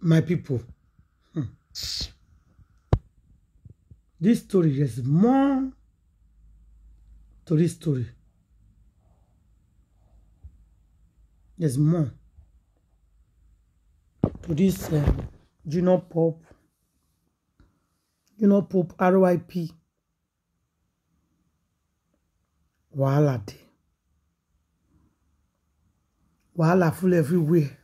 my people. Hmm. this story there's more to this story. There's more to this um, junior pop junior pop RYP wahala dey wahala full everywhere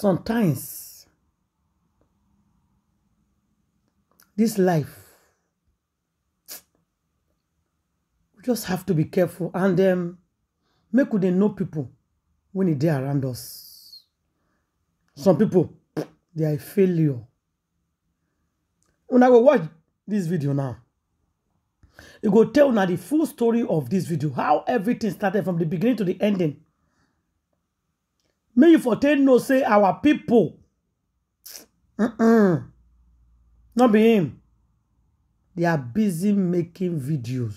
sometimes this life we just have to be careful and um, make we dey know people when e dey around us. Some people they are a failure. Una go watch this video now. E go tell una the full story of this video how everything started from the beginning to the ending make you for take know say our people. Mm-mm, no be him. They are busy making videos.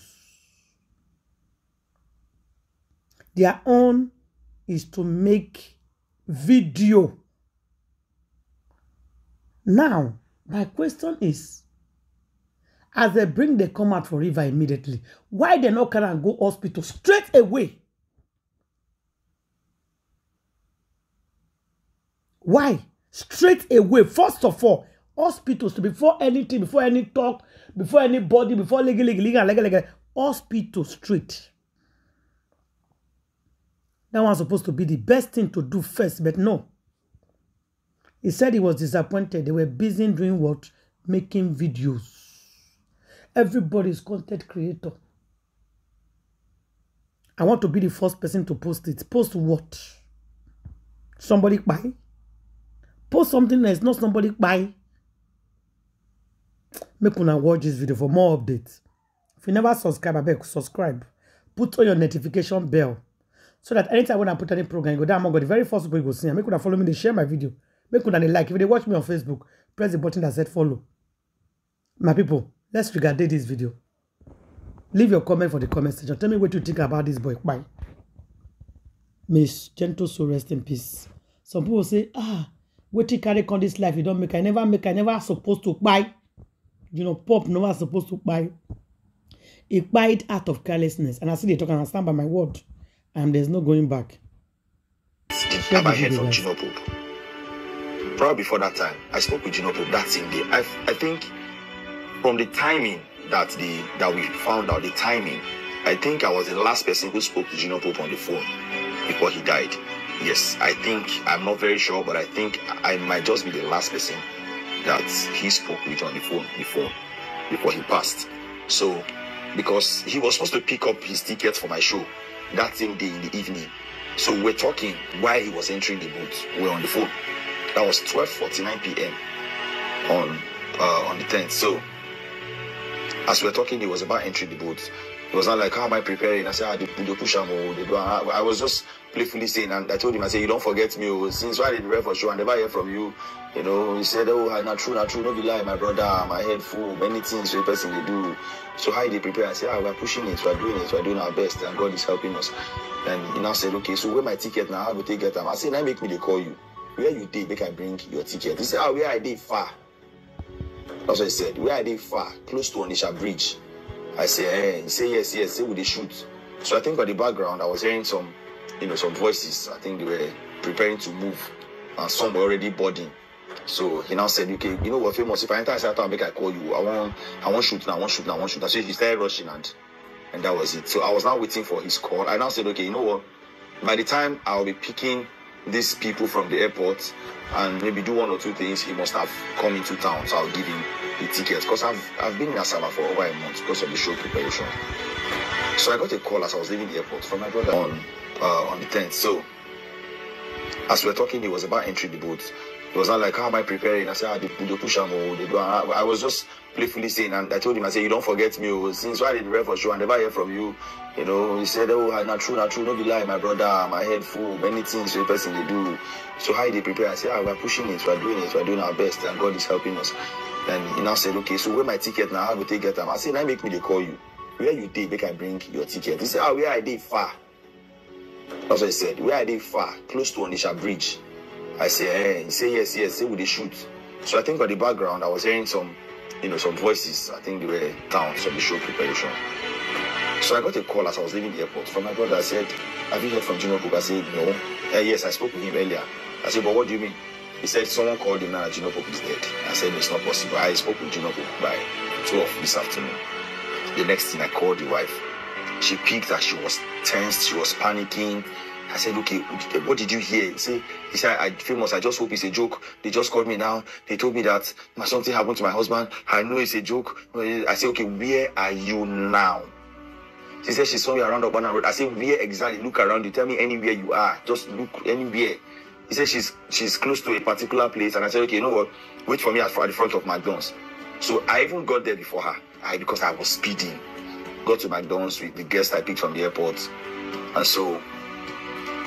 Their own is to make video. Now my question is as they bring come out for river immediately why they no carry am go hospital straight away why straight away first of all hospitals before anything before any talk before anybody before legal legal legal legal legal hospital straight that one supposed to be the best thing to do first but no he said he was disappointed they were busy doing what making videos Everybody is content creator. I want to be the first person to post it. Post what? Somebody buy? Post something that is not somebody buy. Make una watch this video for more updates. If you never subscribe, I beg subscribe. Put on your notification bell. So that anytime when I put any program, you go down, I'm the very first people you go see. Make una follow me, they share my video. Make una like. If they watch me on Facebook, press the button that said follow. My people, let's regard this video leave your comment for the comment section tell me what you think about this boy bye miss gentle soul rest in peace some people say ah wetin carry come this life you don make i never make i never supposed to buy you know pop never supposed to buy he kpai out of carelessness and i still dey talk and i stand by my word and there's no going back. Have I heard from Gino Pope? Probably before that time, I spoke with Gino Pope that same day. I, I think from the timing that the that we found out the timing i think i was the last person who spoke to gino pope on the phone before he died yes i think i'm not very sure but i think i might just be the last person that he spoke with on the phone before before he passed. So because he was supposed to pick up his ticket for my show that same day in the evening. So we're talking while he was entering the booth. We're on the phone. That was 12:49 p.m on uh, on the 10th so as we were talking, he was about entering the boat. He was not like, how am I preparing? I said, ah, push. Oh, they do. I, I was just playfully saying, and I told him, I said, you don't forget me. Oh, since why did you for sure? I never hear from you. You know, he said, oh, not true, not true. No be lie, my brother. My head full. Many things the person they do. So how they prepare? I said, ah, we're pushing it. We're doing it. We're doing our best. And God is helping us. And he now said, okay, so where my ticket now? How do they get them? I said, now make me they call you. Where you did, make I bring your ticket. He said, ah, where I did far. That's what he said. Where are they far? Close to Onisha Bridge. I say, eh. He say, yes, yes. Say, would they shoot? So I think on the background, I was hearing some, you know, some voices. I think they were preparing to move. And some were already boarding. So he now said, okay, you know what, famous, if I enter inside town, make I call you. I want, I want shoot now, I want shoot now, I want shoot now. So he started rushing and, and that was it. So I was now waiting for his call. I now said, okay, you know what, by the time I'll be picking these people from the airport and maybe do one or two things, he must have come into town. So I'll give him the tickets because I've, I've been in Asaba for over a month because of the show preparation. So I got a call as I was leaving the airport from my brother on uh, on the 10th. So as we were talking, it was about entering the boat. He was not like, how am I preparing? I said, ah, they, they push him, oh, they do. I, I was just playfully saying, and I told him, I said, you don't forget me. Oh, since why did you for sure? I never hear from you. You know, he said, oh, not true, not true. Don't be lie, my brother. My head full. Many things the person they do. So how they prepare? I said, ah, we're pushing it. We're doing it. We're doing our best. And God is helping us. And he now said, okay, so where my ticket now? How will take get them? I said, now make me they call you. Where you did, make I bring your ticket. He said, ah, where I did far. That's what he said. Where are they far? Close to Onisha Bridge. I say, eh. He say, yes, yes. Say, would they shoot? So I think on the background, I was hearing some, you know, some voices. I think they were towns of the show preparation. So I got a call as I was leaving the airport from my brother. I said, have you heard from Gino Pope? I said, no. Eh, yes, I spoke with him earlier. I said, but what do you mean? He said, someone called him now, Gino Pope is dead. I said, it's not possible. I spoke with Gino Pope by 12 this afternoon. The next thing I called the wife. She picked that she was tense, she was panicking. I said, okay, what did you hear? He said, he said, I famous, I just hope it's a joke. They just called me now. They told me that something happened to my husband. I know it's a joke. I said, okay, where are you now? She said she saw you around Obana Road. I said, where exactly? Look around you. Tell me anywhere you are. Just look anywhere. He said she's she's close to a particular place. And I said, okay, you know what? Wait for me at, at the front of McDonald's. So I even got there before her. I because I was speeding. Got to McDonald's with the guest I picked from the airport. And so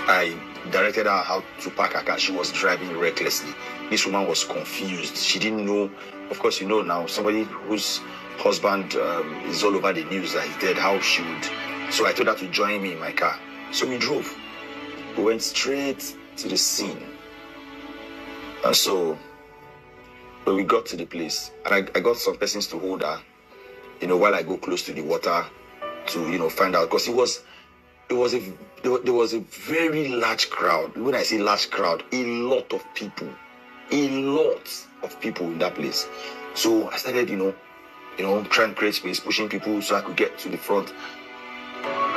I directed her how to park her car. She was driving recklessly. This woman was confused. She didn't know. Of course, you know now, somebody whose husband um, is all over the news that he's dead, how she would. So I told her to join me in my car. So we drove. We went straight to the scene. And so when we got to the place, and I, I got some persons to hold her, you know, while I go close to the water to, you know, find out. Because it was it was a there was a very large crowd. When I say large crowd, a lot of people, a lot of people in that place. So I started, you know, you know, trying to create space, pushing people so I could get to the front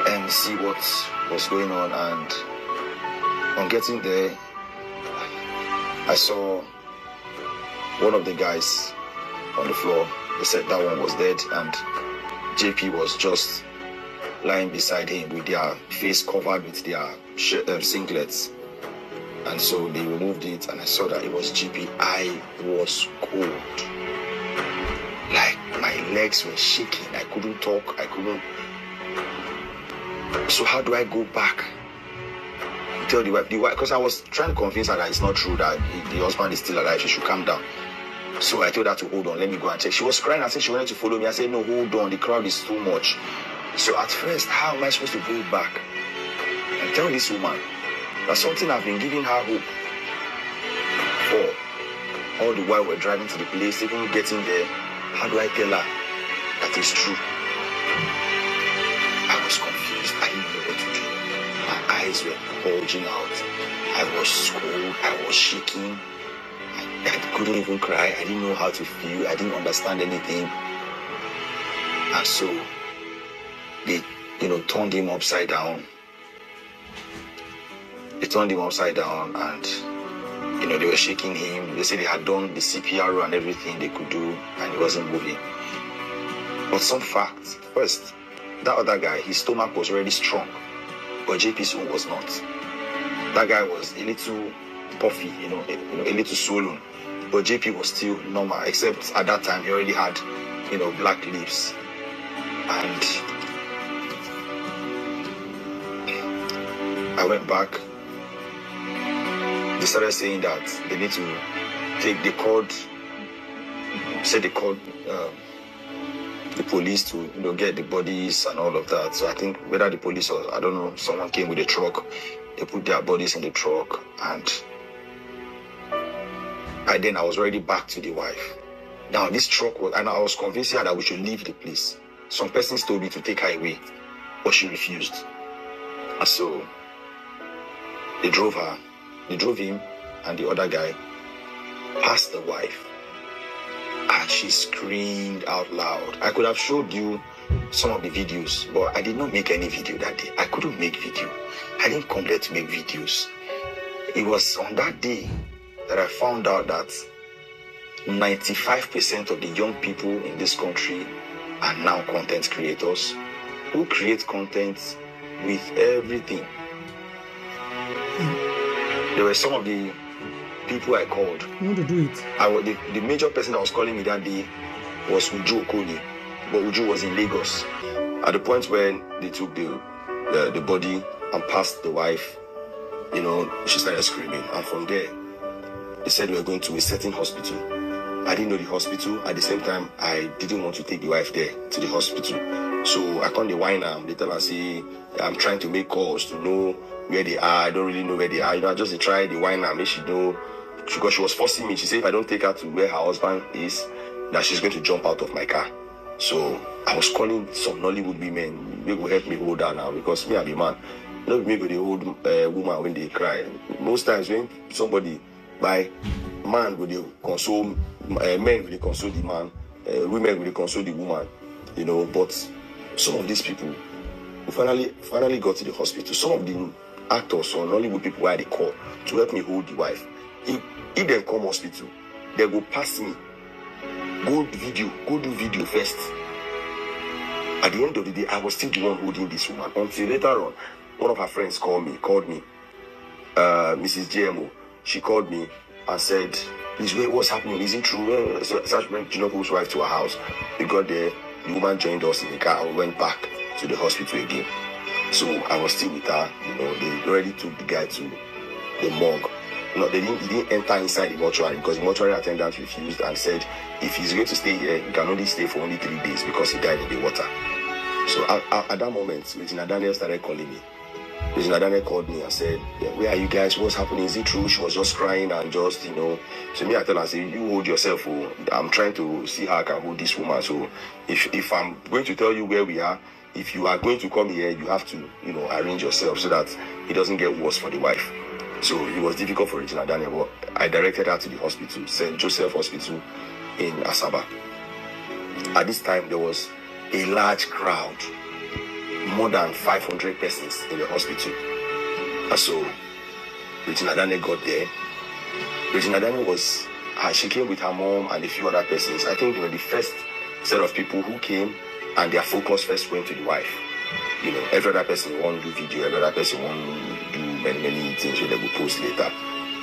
and see what was going on. And on getting there, I saw one of the guys on the floor. They said that one was dead, and JP was just lying beside him with their face covered with their shirt, um, singlets. And so they removed it, and I saw that it was JP. I was cold. Like my legs were shaking. I couldn't talk. I couldn't. So how do I go back? Tell the wife, the wife, because I was trying to convince her that it's not true that the husband is still alive. She should calm down. So I told her to hold on. Let me go and check. She was crying. I said she wanted to follow me. I said no, hold on. The crowd is too much. So at first, how am I supposed to go back and tell this woman that something I've been giving her hope for all the while we're driving to the place, even getting there? How do I tell her that it's true? Eyes were bulging out. I was cold. I was shaking. I, I couldn't even cry. I didn't know how to feel. I didn't understand anything. And so they, you know, turned him upside down. They turned him upside down and you know, they were shaking him. They said they had done the CPR and everything they could do, and he wasn't moving. But some facts. First, that other guy, his stomach was already strong, but JP's was not. That guy was a little puffy, you know, a, you know, a little swollen, but JP was still normal, except at that time he already had, you know, black lips. And I went back they started saying that they need to take the called said they called um, the police to you know get the bodies and all of that. So I think whether the police or I don't know, someone came with a truck, they put their bodies in the truck and by then I was already back to the wife. Now this truck was and I was convincing her that we should leave the place. Some persons told me to take her away, but she refused. And so they drove her they drove him and the other guy past the wife. And she screamed out loud. I could have showed you some of the videos, but I did not make any video that day. I couldn't make video. I didn't come there to make videos. It was on that day that I found out that 95% of the young people in this country are now content creators who create content with everything there were some of the people I called. You want to do it? I was the, the major person that was calling me that day was Uju Okoli, but Uju was in Lagos. At the point when they took the the, the body and passed the wife, you know, she started screaming, and from there, they said we were going to a certain hospital. I didn't know the hospital. At the same time, I didn't want to take the wife there to the hospital. So I called the wine and they tell her, say, I'm trying to make calls to know where they are. I don't really know where they are. You know, I just try the wine and make she know because she was forcing me. She said if I don't take her to where her husband is, that she's going to jump out of my car. So I was calling some Nollywood women. They will help me hold her now because me, I be man. Not me go the old uh, woman when they cry. Most times when somebody by man will they console uh, men will they console the man, uh, women will they console the woman, you know. But some of these people finally finally got to the hospital. Some of the actors or Nollywood people where they call to help me hold the wife. If, if they come hospital, they go pass me. Go video, go do video first. At the end of the day, I was still the one holding this woman until later on, one of her friends called me, called me, uh, Mrs. JMO. She called me and said, Please wait, what's happening? Is it true? So, such went Jinopo's wife to her house. We got there, the woman joined us in the car and went back to the hospital again. So I was still with her. You know, they already took the guy to the morgue. No, they didn't, he didn't enter inside the mortuary because the mortuary attendant refused and said if he's going to stay here, he can only stay for only three days because he died in the water. So at, at, at that moment, Regina Daniel started calling me. Regina Daniel called me and said, Where are you guys? What's happening? Is it true? She was just crying and just, you know. So me, I tell her, I say, You hold yourself. Oh. I'm trying to see how I can hold this woman. So if, if I'm going to tell you where we are, if you are going to come here, you have to, you know, arrange yourself so that it doesn't get worse for the wife. So it was difficult for Regina Daniel, but I directed her to the hospital, St. Joseph Hospital in Asaba. At this time, there was a large crowd, more than 500 persons in the hospital. And so Regina Daniel got there. Regina Daniel was, she came with her mom and a few other persons. I think they were the first set of people who came and their focus first went to the wife. You know, every other person want to do video, every other person want to do many, many things will post later.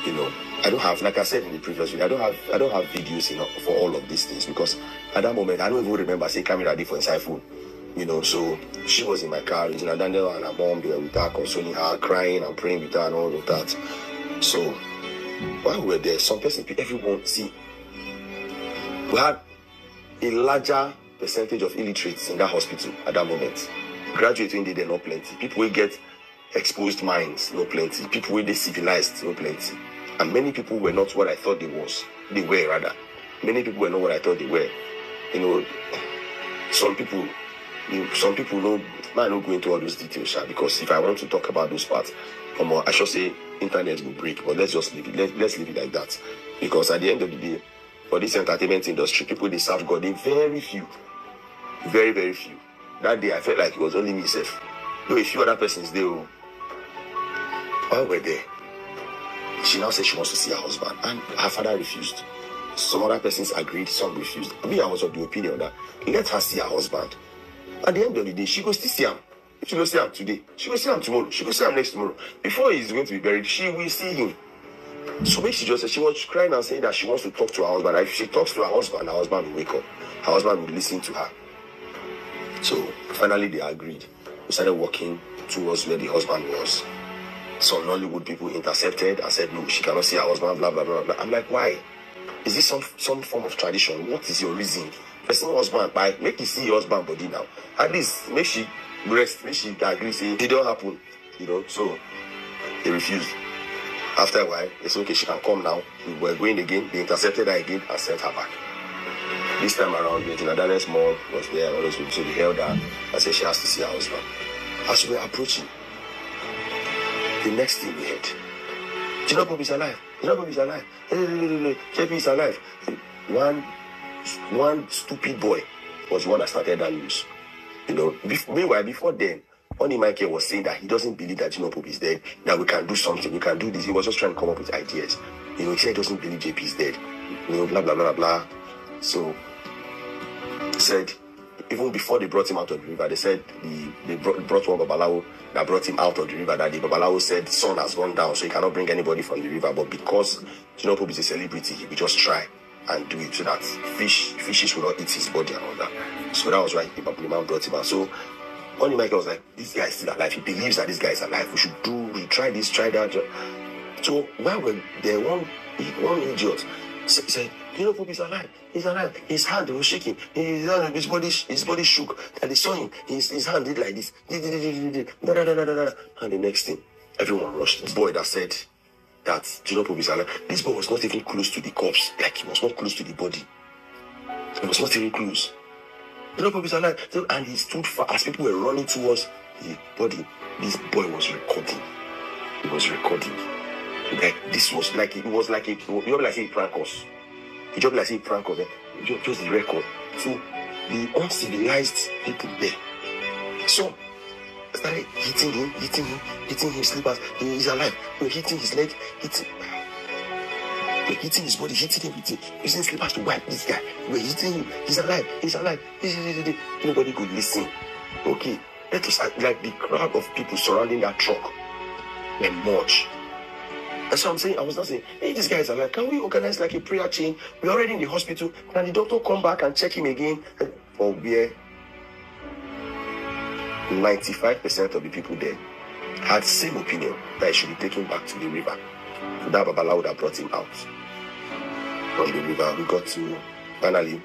You know, I don't have, like I said in the previous video, I don't have, I don't have videos you know, for all of these things because at that moment I don't even remember say camera did for inside phone. You know, so she was in my car, Regina Daniel and her mom, they were with her, consoling her, crying and praying with her and all of that. So while we were there, some person, everyone, see, we had a larger percentage of illiterates in that hospital at that moment. Graduating there not plenty. People will get exposed minds, no plenty. People will they civilized, no plenty. And many people were not what I thought they was. They were rather. Many people were not what I thought they were. You know, some people, you some people know. I don't go into all those details, sha, because if I want to talk about those parts, um, I should say internet will break. But let's just leave it. Let, let's leave it like that, because at the end of the day, for this entertainment industry, people they serve God, they very few, very very few. That day I felt like it was only me, self. Though a few other persons they were, all were there. She now said she wants to see her husband, and her father refused. Some other persons agreed, some refused. Me, I was of the opinion that let her see her husband. At the end of the day, she goes to see him. If she go see him today, she go see him tomorrow, she go see him next tomorrow. Before he's going to be buried, she will see him. So when she just said she was crying and saying that she wants to talk to her husband. If she talks to her husband, her husband will wake up. Her husband will listen to her. So finally they agreed. We started walking towards where the husband was. Some Nollywood people intercepted and said, No, she cannot see her husband, blah blah blah blah. I'm like, why? Is this some some form of tradition? What is your reason? Person husband, by make you see your husband body now. At least make she rest, make she agree, say it don't happen. You know, so they refused. After a while, they said, okay, she can come now. We were going again. They intercepted her again and sent her back. This time around, Regina Daniel's mom was there, all those people, so they held her and said she has to see her husband. As we were approaching, the next thing we heard, Bob is alive. Bob is alive. JP is alive. One, one stupid boy was one that started that news. You know, bef- meanwhile, before then, Onny Michael was saying that he doesn't believe that Gino is dead, that we can do something, we can do this. He was just trying to come up with ideas. You know, he said he doesn't believe JP is dead. You know, blah, blah, blah, blah. So, he said, even before they brought him out of the river, they said the, they brought, brought one Babalawo that brought him out of the river. That the Babalawo said sun has gone down, so he cannot bring anybody from the river. But because Gino Pope is a celebrity, he will just try and do it so that fish fishes will not eat his body and all that. So that was why the, the man brought him out. So Onny Michael was like, this guy is still alive. He believes that this guy is alive. We should do, we should try this, try that. So while we're there, one, one idiot sa- said, beautiful. He's alive. He's alive. His hand was shaking. His, his body, his body shook. And they saw him. His, his hand did like this. And the next thing, everyone rushed. The boy that said that Junior Pope is alive. This boy was not even close to the corpse. Like he was not close to the body. He was not even close. Junior Pope is alive. And he stood far as people were running towards the body. This boy was recording. He was recording. Like this was like it was like a you know like a prank course. He just like say prank us. Just, just the record. So the uncivilized people there. So I started hitting him, hitting him, hitting him slippers. He is alive. We're hitting his leg, hitting we're hitting his body, hitting him, hitting, using slippers to wipe this guy. We're hitting him. He's alive. He's alive. Nobody could listen. Okay. Let us like the crowd of people surrounding that truck were much. What I'm saying. I was not saying, hey, this guy is alive. Can we organize like a prayer chain? We're already in the hospital. Can the doctor come back and check him again? Or where 95% of the people there had same opinion that he should be taken back to the river. That Babalawo brought him out from the river. We got to finally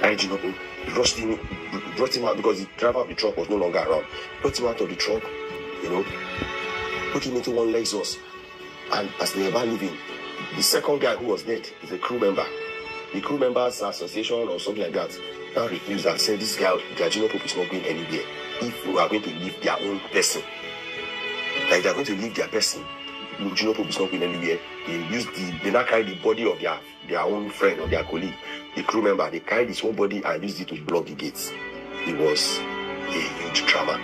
carried him up, he rushed him, brought him out because the driver of the truck was no longer around. Brought him out of the truck, you know, put him into one Lexus. And as they about leaving, the second guy who was dead is a crew member. The crew members association or something like that now refused and said this guy, Gajino Pope is not going anywhere. If we are going to leave their own person, like they are going to leave their person, Gajino Pope is not going anywhere. They used the they now carry the body of their their own friend or their colleague, the crew member, they carried his own body and used it to block the gates. It was a huge drama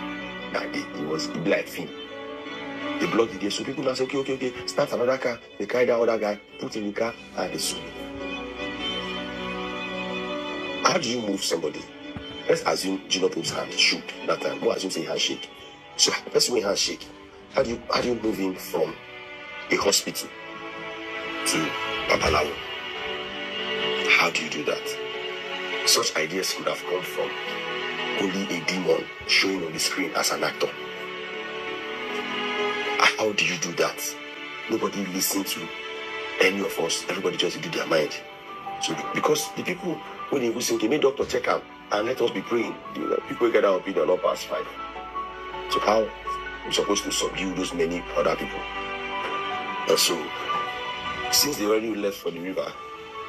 that day. It was be like film. They blocked the. So people now say, okay, okay, okay, start another car. They carry that other guy, put in the car, and they sue. How do you move somebody? Let's assume Gino Pope's hand shook that time. We'll assume say handshake. So let's say hand shake. How do you how do you move him from a hospital to Babalawo? How do you do that? Such ideas could have come from only a demon showing on the screen as an actor. How do you do that? Nobody listened to any of us. Everybody just did their mind. So because the people when they listen, okay, make doctor check out and let us be praying. You people get our opinion up past five. So how we supposed to subdue those many other people? And so since they already left for the river,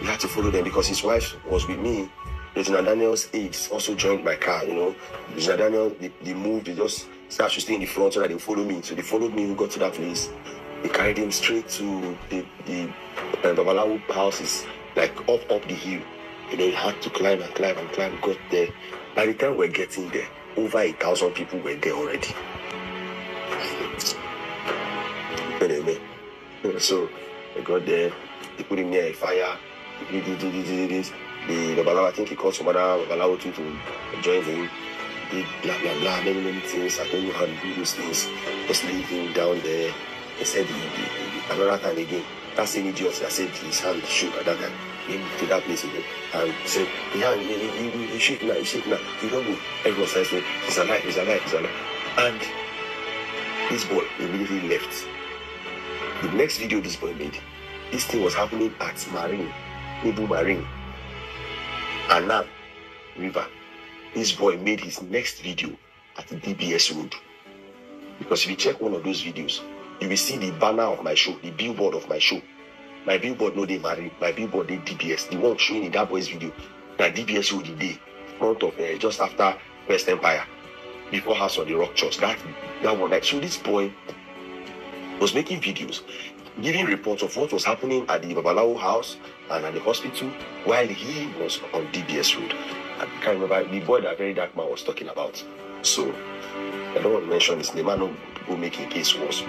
we had to follow them because his wife was with me. Regina Daniel's aides also joined my car, you know. Regina Daniel, they, they moved, they just I should stay in the front so that they follow me. So they followed me, we got to that place. They carried him straight to the, the uh, Babalawo houses, like up, up the hill. You know, had to climb and climb and climb, got there. By the time we're getting there, over a thousand people were there already. So I got there, they put him near a fire, this. The Babalawo, I think he called some other Babalawo too to join him. Did blah blah blah, many, many things. I don't know how to do those things. Just leave him down there. He said he, he, he, another time again. That same idiot that said his hand shook at that time. Came to that place again and said, Yeah, he, he, he, he shake now, he shake now. He don't. Everyone says, He's alive, he's alive, he's alive. And this boy immediately left. The next video this boy made, this thing was happening at Marine, Nibu Marine, Anab River. This boy made his next video at DBS Road. Because if you check one of those videos, you will see the banner of my show, the billboard of my show. My billboard no they marry, my billboard they DBS. The one showing in that boy's video, that DBS Road the day, front of uh, just after West Empire, before House on the Rock Church. That that one, like so this boy was making videos, giving reports of what was happening at the Babalawo house and at the hospital while he was on DBS Road. I can't remember the boy that very dark man was talking about. So I don't want to mention his name. I know people making case worse.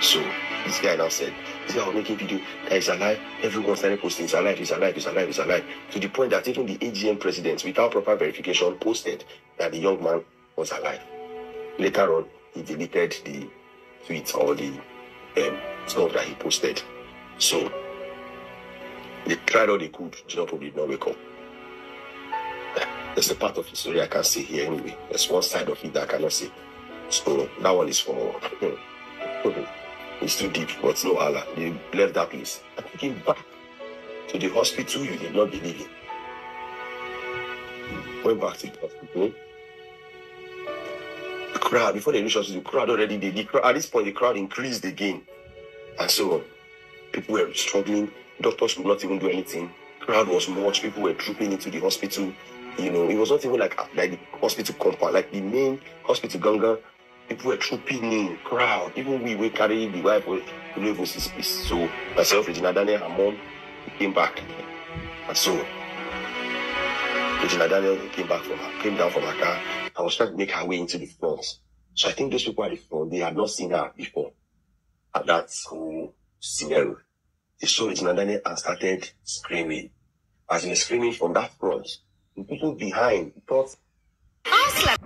So this guy now said, guy was making video that he's alive. Everyone started posting, he's alive, he's alive, he's alive, he's alive. To the point that even the AGN president, without proper verification, posted that the young man was alive. Later on, he deleted the tweets or the um, stuff that he posted. So they tried all they could, Gino probably did not wake up. There's a part of the story I can't see here anyway. There's one side of it that I cannot see. So that one is for it's too deep, but no Allah. They left that place. I took him back to the hospital you did not believe in. Went back to the hospital. the crowd, before they reached us, the crowd already, the, the crowd, at this point, the crowd increased again. And so on. people were struggling. Doctors could not even do anything. Crowd was much. People were trooping into the hospital. You know, it was not even like, uh, like the hospital compound, like the main hospital, Ganga. People were trooping in, crowd. Even we were carrying the wife with level six piece. So myself, Regina Daniel, her mom, came back. And so Regina Daniel came back from her, came down from her car and was trying to make her way into the front. So I think those people at the front, they had not seen her before at that whole scenario. They saw Daniel and started screaming. As in screaming from that front. The people behind thought Oscar